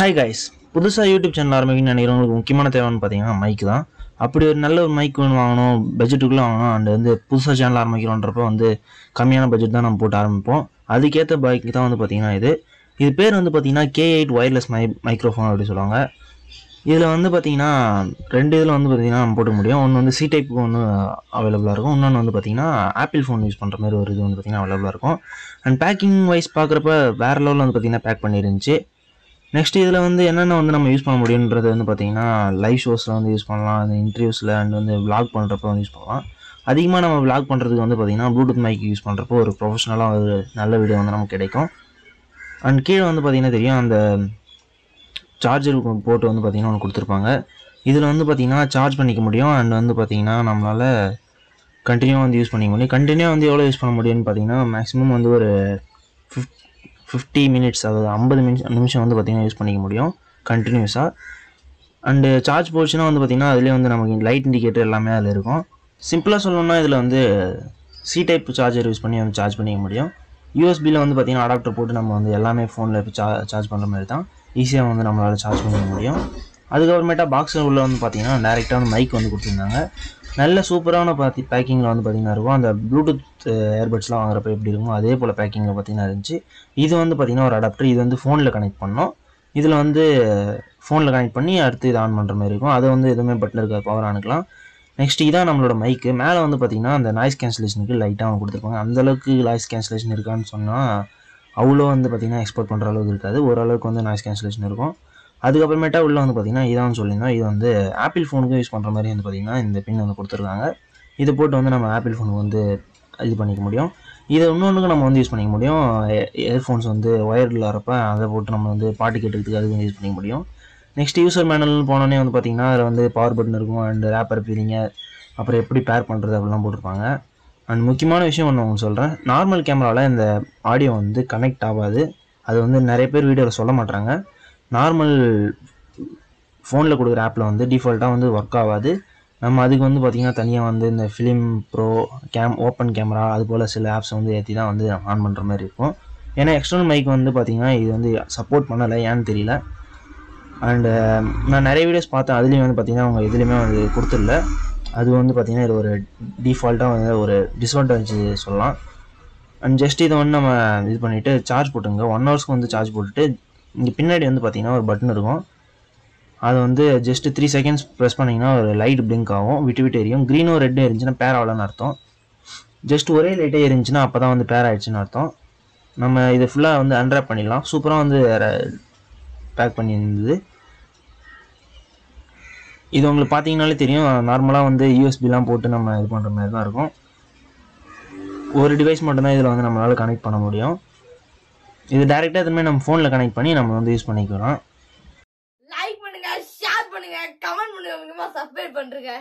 Hi guys புதுசாக YouTube channel ஆரம்பிக்கணும்னு நினைக்கிறவங்களுக்கு முக்கியமான தேவைன்னு பார்த்தீங்கன்னா மைக் தான். அப்படி ஒரு நல்ல ஒரு மைக் ஒன்று வாங்கணும் பட்ஜெட்டுக்குள்ளே வாங்கணும் அண்ட் வந்து புதுசாக சேனல் ஆரம்பிக்கிறோன்றப்போ வந்து கம்மியான பட்ஜெட் தான் நம்ம போட்டு ஆரம்பிப்போம். அதுக்கேற்ற பைக் தான் வந்து பார்த்தீங்கன்னா இது. இது பேர் வந்து பார்த்தீங்கன்னா K eight wireless my microphone அப்படின்னு சொல்லுவாங்க. இதில் வந்து பார்த்தீங்கன்னா ரெண்டு இதில் வந்து பார்த்தீங்கன்னா நம்ம போட்டுக்க முடியும். ஒன்று வந்து சி டைப்புக்கு ஒன்று அவைலபிளாக இருக்கும். இன்னொன்று வந்து பார்த்தீங்கன்னா ஆப்பிள் ஃபோன் யூஸ் பண்ணுற மாதிரி ஒரு இது வந்து பார்த்தீங்கன்னா அவைலபிளாக இருக்கும். அண்ட் பேக்கிங் வைஸ் பார்க்குறப்ப வேறு லெவலில் வந்து பார்த்தீங்கன்னா பேக் பண்ணியிருந்துச்சு நெக்ஸ்ட் இதில் வந்து என்னென்ன வந்து நம்ம யூஸ் பண்ண முடியுன்றது வந்து பார்த்தீங்கன்னா லைவ் ஷோஸில் வந்து யூஸ் பண்ணலாம். அந்த இன்டர்வியூஸில் அண்ட் வந்து விளாக் பண்ணுறப்ப வந்து யூஸ் பண்ணலாம். அதிகமாக நம்ம விளாக் பண்ணுறதுக்கு வந்து பார்த்தீங்கன்னா ப்ளூடூத் மைக் யூஸ் பண்ணுறப்போ ஒரு ப்ரொஃபஷனலாக ஒரு நல்ல வீடியோ வந்து நமக்கு கிடைக்கும். அண்ட் கீழே வந்து பார்த்தீங்கன்னா தெரியும் அந்த சார்ஜர் போட்டு வந்து பார்த்தீங்கன்னா ஒன்று கொடுத்துருப்பாங்க. இதில் வந்து பார்த்தீங்கன்னா சார்ஜ் பண்ணிக்க முடியும். அண்ட் வந்து பார்த்தீங்கன்னா நம்மளால் கண்டினியூவாக வந்து யூஸ் பண்ணிக்க முடியும். கண்டினியூவாக வந்து எவ்வளோ யூஸ் பண்ண முடியும்னு பார்த்தீங்கன்னா மேக்ஸிமம் வந்து ஒரு ஃபிஃப்ட் ஃபிஃப்டி மினிட்ஸ் அதாவது ஐம்பது நிமிஷம் நிமிஷம் வந்து பார்த்திங்கன்னா யூஸ் பண்ணிக்க முடியும். கண்டினியூஸாக அண்டு சார்ஜ் போச்சுன்னா வந்து பார்த்திங்கன்னா அதுலேயே வந்து நமக்கு லைட் இண்டிகேட்டர் எல்லாமே அதில் இருக்கும். சிம்பிளாக சொல்லணும்னா இதில் வந்து சி டைப் சார்ஜர் யூஸ் பண்ணி வந்து சார்ஜ் பண்ணிக்க முடியும். யூஎஸ்பியில் வந்து பார்த்திங்கன்னா அடாப்டர் போட்டு நம்ம வந்து எல்லாமே ஃபோனில் இப்போ சா சார்ஜ் பண்ணுற மாதிரி தான். ஈஸியாக வந்து நம்மளால் சார்ஜ் பண்ணிக்க முடியும். அதுக்கப்புறமேட்டா பாக்ஸில் உள்ள வந்து பார்த்திங்கன்னா டேரெக்டாக வந்து மைக் வந்து கொடுத்துருந்தாங்க. நல்ல சூப்பரான பார்த்தி பேக்கிங்கில் வந்து பார்த்திங்கன்னா இருக்கும். அந்த ப்ளூடூத் ஏர்பட்ஸ்லாம் வாங்குறப்ப எப்படி இருக்கும் அதே போல் பேக்கிங்கில் பார்த்திங்கன்னா இருந்துச்சு. இது வந்து பார்த்திங்கன்னா ஒரு அடாப்டர் இது வந்து ஃபோனில் கனெக்ட் பண்ணோம். இதில் வந்து ஃபோனில் கனெக்ட் பண்ணி அடுத்து இது ஆன் பண்ணுற மாதிரி இருக்கும். அதை வந்து எதுவுமே பட்டன் இருக்காது பவர் ஆனுக்கலாம் நெக்ஸ்ட் இதான் நம்மளோட மைக்கு மேலே வந்து பார்த்திங்கன்னா அந்த நாய்ஸ் கேன்சலேஷனுக்கு லைட்டாக அவங்க கொடுத்துருப்பாங்க. அந்தளவுக்கு நாய்ஸ் கேன்சலேஷன் இருக்கான்னு சொன்னால் அவ்வளோ வந்து பார்த்திங்கன்னா எக்ஸ்போர்ட் பண்ணுற அளவுக்கு இருக்காது. ஓரளவுக்கு வந்து நாய்ஸ் கேன்சலேஷன் இருக்கும். அதுக்கப்புறமேட்டா உள்ளே வந்து பார்த்திங்கன்னா இதான் சொல்லியிருந்தோம் இது வந்து ஆப்பிள் ஃபோனுக்கும் யூஸ் பண்ணுற மாதிரி வந்து பார்த்திங்கன்னா இந்த பின் வந்து கொடுத்துருக்காங்க. இதை போட்டு வந்து நம்ம ஆப்பிள் ஃபோனுக்கு வந்து இது பண்ணிக்க முடியும். இதை இன்னொன்றுக்கு நம்ம வந்து யூஸ் பண்ணிக்க முடியும். இயர்ஃபோன்ஸ் வந்து ஒயர்டில் வரப்போ அதை போட்டு நம்ம வந்து பாட்டு கேட்டுக்கிறதுக்கு அதுவும் யூஸ் பண்ணிக்க முடியும். நெக்ஸ்ட் யூசர் மேனல்னு போனோடனே வந்து பார்த்திங்கன்னா அதில் வந்து பவர் பட்டன் இருக்கும் அண்ட் ரேப்பர் பீலிங்க அப்புறம் எப்படி பேர் பண்ணுறது அப்படிலாம் போட்டிருப்பாங்க. அண்ட் முக்கியமான விஷயம் ஒன்று உங்களுக்கு சொல்கிறேன் நார்மல் கேமராவில் இந்த ஆடியோ வந்து கனெக்ட் ஆகாது. அது வந்து நிறைய பேர் வீடியோவில் சொல்ல மாட்டாங்க நார்மல் ஃபோனில் கொடுக்குற ஆப்பில் வந்து டிஃபால்ட்டாக வந்து ஒர்க் ஆகாது. நம்ம அதுக்கு வந்து பார்த்திங்கன்னா தனியாக வந்து இந்த film pro cam open camera அது போல் சில ஆப்ஸ் வந்து ஏற்றி தான் வந்து ஆன் பண்ணுற மாதிரி இருக்கும். ஏன்னா எக்ஸ்டர்னல் மைக் வந்து பார்த்திங்கன்னா இது வந்து சப்போர்ட் பண்ணலை. ஏன்னு தெரியல. அண்டு நான் நிறைய வீடியோஸ் பார்த்தேன். அதுலேயும் வந்து பார்த்திங்கன்னா அவங்க எதுலேயுமே வந்து கொடுத்துடல. அது வந்து பார்த்திங்கன்னா இது ஒரு டிஃபால்ட்டாக வந்து ஒரு டிஸ்அட்வான்டேஜ் சொல்லலாம். அண்ட் ஜஸ்ட் இதை வந்து நம்ம இது பண்ணிவிட்டு சார்ஜ் போட்டுங்க. ஒன் ஹவர்ஸ்க்கு வந்து சார்ஜ் போட்டுட்டு இங்கே பின்னாடி வந்து பார்த்திங்கன்னா ஒரு பட்டன் இருக்கும். அது வந்து ஜஸ்ட் த்ரீ செகண்ட்ஸ் ப்ரெஸ் பண்ணிங்கன்னா ஒரு லைட் பிளிங்க் ஆகும். விட்டு விட்டு எரியும். க்ரீனும் ரெட்டும் இருந்துச்சுன்னா பேர் ஆகலன்னு அர்த்தம். ஜஸ்ட் ஒரே லைட்டே இருந்துச்சுன்னா அப்போ தான் வந்து பேர் ஆகிடுச்சுன்னு அர்த்தம். நம்ம இதை ஃபுல்லாக வந்து அன்ராப் பண்ணிடலாம். சூப்பராக வந்து பேக் பண்ணியிருந்தது. இது உங்களுக்கு பார்த்தீங்கனாலே தெரியும். நார்மலாக வந்து யூஎஸ்பிலாம் போட்டு நம்ம இது பண்ணுற மாதிரி தான் இருக்கும். ஒரு டிவைஸ் மட்டும்தான் இதில் வந்து நம்மளால் கனெக்ட் பண்ண முடியும். இது டேரெக்டாக எதுவுமே நம்ம ஃபோனில் கனெக்ட் பண்ணி நம்ம வந்து யூஸ் பண்ணிக்கிறோம். லைக் பண்ணுங்க ஷேர் பண்ணுங்க கமெண்ட் பண்ணுங்க சப்ஸ்கிரைப் பண்ணுங்க